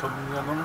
som gjennom